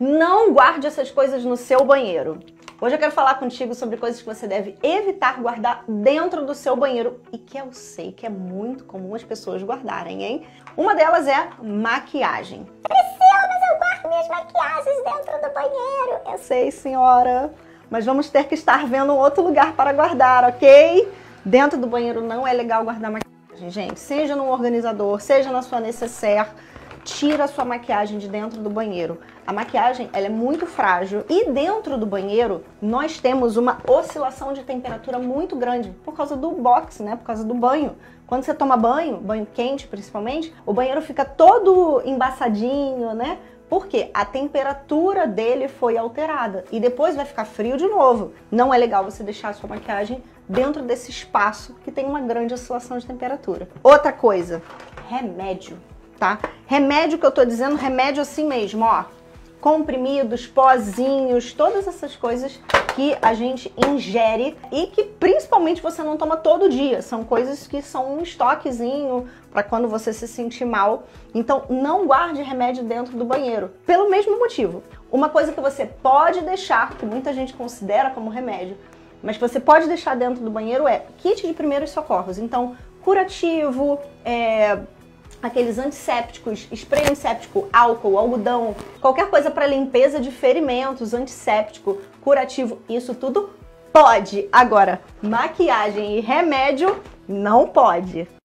Não guarde essas coisas no seu banheiro. Hoje eu quero falar contigo sobre coisas que você deve evitar guardar dentro do seu banheiro e que eu sei que é muito comum as pessoas guardarem, hein? Uma delas é maquiagem. Priscila, mas eu guardo minhas maquiagens dentro do banheiro. Eu sei, senhora, mas vamos ter que estar vendo outro lugar para guardar, ok? Dentro do banheiro não é legal guardar maquiagem, gente. Seja no organizador, seja na sua necessaire tira a sua maquiagem de dentro do banheiro. A maquiagem ela é muito frágil e dentro do banheiro nós temos uma oscilação de temperatura muito grande por causa do box, né? Por causa do banho. Quando você toma banho, banho quente principalmente, o banheiro fica todo embaçadinho, né? Porque a temperatura dele foi alterada e depois vai ficar frio de novo. Não é legal você deixar a sua maquiagem dentro desse espaço que tem uma grande oscilação de temperatura. Outra coisa, remédio tá? Remédio que eu tô dizendo, remédio assim mesmo, ó. Comprimidos, pozinhos, todas essas coisas que a gente ingere e que principalmente você não toma todo dia. São coisas que são um estoquezinho para quando você se sentir mal. Então, não guarde remédio dentro do banheiro, pelo mesmo motivo. Uma coisa que você pode deixar, que muita gente considera como remédio, mas que você pode deixar dentro do banheiro é kit de primeiros socorros. Então, curativo, é, aqueles antissépticos, spray antisséptico, álcool, algodão, qualquer coisa para limpeza de ferimentos, antisséptico, curativo, isso tudo pode. Agora, maquiagem e remédio não pode.